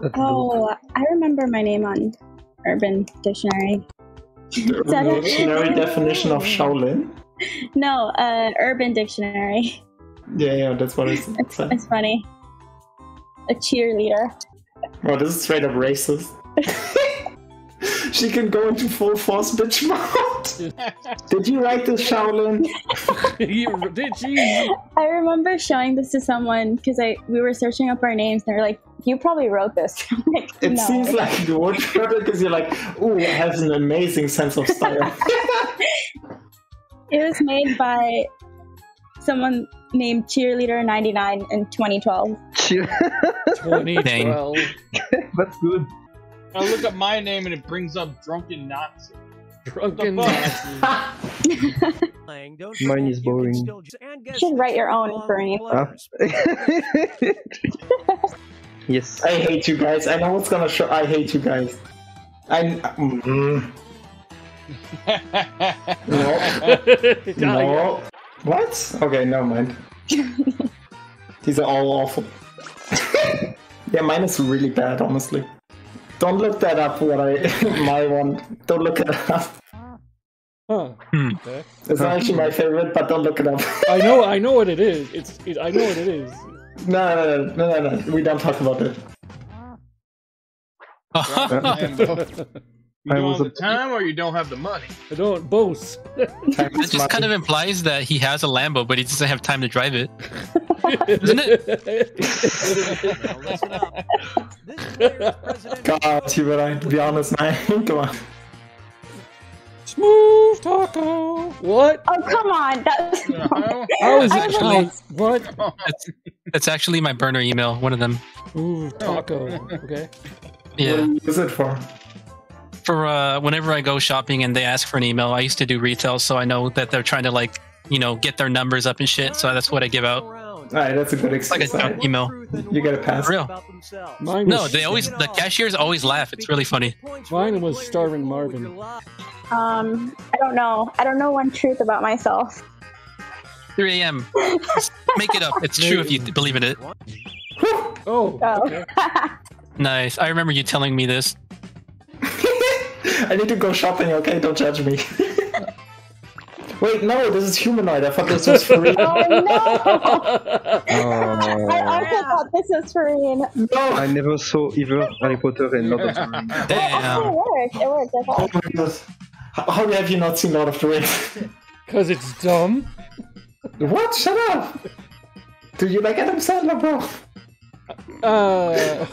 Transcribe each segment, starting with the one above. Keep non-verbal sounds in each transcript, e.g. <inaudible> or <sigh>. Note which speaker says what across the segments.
Speaker 1: That's
Speaker 2: Oh, I remember my name on Urban Dictionary. It? <laughs>
Speaker 3: dictionary definition of Shaolin.
Speaker 2: No, uh, Urban Dictionary.
Speaker 3: Yeah, yeah, that's what
Speaker 2: It's,
Speaker 3: said.
Speaker 2: it's funny. A cheerleader.
Speaker 3: Oh, this is straight up racist. <laughs> she can go into full force bitch <laughs> mode. Did you write this, Shaolin? <laughs>
Speaker 4: You- Did you?
Speaker 2: I remember showing this to someone because I we were searching up our names. and They're like, "You probably wrote this." <laughs> I'm like,
Speaker 3: It
Speaker 2: no.
Speaker 3: seems like you would because you're like, ooh, it has an amazing sense of style.
Speaker 2: It was made by someone named Cheerleader 99 in 2012.
Speaker 4: 2012.
Speaker 1: That's good.
Speaker 5: I look up my name and it brings up drunken Nazi.
Speaker 4: Drunken Nazi. <laughs>
Speaker 1: Mine is boring.
Speaker 6: still j-
Speaker 2: should write your own,
Speaker 6: along
Speaker 2: Bernie.
Speaker 6: the players? <laughs>
Speaker 1: yes.
Speaker 3: I hate you guys. I know what's gonna show. I hate you guys. I. Mm, <laughs> no. No. What? Okay, never mind. These are all awful. yeah, mine is really bad, honestly. Don't look that up. What I <laughs> my one. Don't look it up.
Speaker 4: Huh.
Speaker 7: Hmm.
Speaker 4: Okay.
Speaker 3: It's not actually my favorite, but don't look it up.
Speaker 4: I know. I know what it <laughs> is. It's. It, I know what it is.
Speaker 3: no, no, no, no, no, no. We don't talk about it. <laughs>
Speaker 5: You
Speaker 1: I
Speaker 5: don't
Speaker 1: was
Speaker 5: have
Speaker 1: a-
Speaker 5: the time or you don't have the money.
Speaker 4: I don't boast.
Speaker 3: Time
Speaker 7: That
Speaker 3: is
Speaker 7: just kind of implies that he has a Lambo, but he doesn't have time to drive it. Isn't it?
Speaker 6: Now listen up. This player's presidential
Speaker 3: God, you were right. To be honest, man. <laughs> Come on.
Speaker 4: Smooth taco. What?
Speaker 2: Oh come on! That
Speaker 5: Uh-huh.
Speaker 4: How is
Speaker 2: I
Speaker 4: it?
Speaker 2: was
Speaker 4: How, what?
Speaker 7: That's, that's actually my burner email. One of them.
Speaker 4: Smooth taco. Okay.
Speaker 7: Yeah.
Speaker 3: do you use it for?
Speaker 7: For uh, whenever I go shopping and they ask for an email, I used to do retail, so I know that they're trying to like, you know, get their numbers up and shit. So that's what I give out.
Speaker 3: Alright, that's a good
Speaker 7: It's like a junk email.
Speaker 3: You get a pass.
Speaker 7: For Real.
Speaker 4: Mine
Speaker 7: No, they always the cashiers always laugh. It's really funny.
Speaker 4: Mine was Starving Marvin.
Speaker 2: um, I don't know. I don't know one truth about myself.
Speaker 7: 3 a.m. <laughs> Make it up. It's true if you believe in it.
Speaker 4: Oh.
Speaker 2: Oh.
Speaker 4: Okay. <laughs>
Speaker 7: Nice. I remember you telling me this. <laughs>
Speaker 3: I need to go shopping, okay? Don't judge me. Wait, no, this is humanoid. I thought this was free. <laughs>
Speaker 2: oh no! <laughs> I
Speaker 1: Oh,
Speaker 2: also thought this was Farine.
Speaker 3: No!
Speaker 1: I never saw either Harry Potter and Lord of the Rings.
Speaker 2: Oh, <laughs>
Speaker 7: Damn.
Speaker 2: it worked. It worked.
Speaker 3: Oh my god. How, how have you not seen Lord of the Rings?
Speaker 4: Cause it's dumb.
Speaker 3: what? Shut up! Do you like Adam Sandler, bro?
Speaker 4: Uh.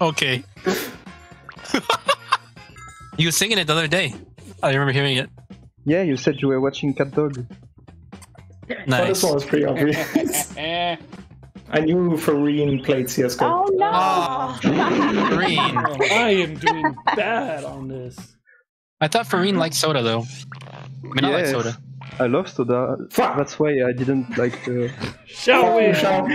Speaker 7: okay. you were singing it the other day. I remember hearing it.
Speaker 1: Yeah, you said you were watching Cat Dog.
Speaker 3: Oh, this one was pretty obvious. <laughs> I knew Farine played CSGO.
Speaker 2: Oh no!
Speaker 7: Ah, oh. Green. <laughs>
Speaker 4: I am doing bad on this.
Speaker 7: I thought Farine liked soda though. I mean, I like soda.
Speaker 1: I love soda.
Speaker 3: Fuck!
Speaker 1: That's why I didn't like the.
Speaker 4: Shall we?
Speaker 3: Shall-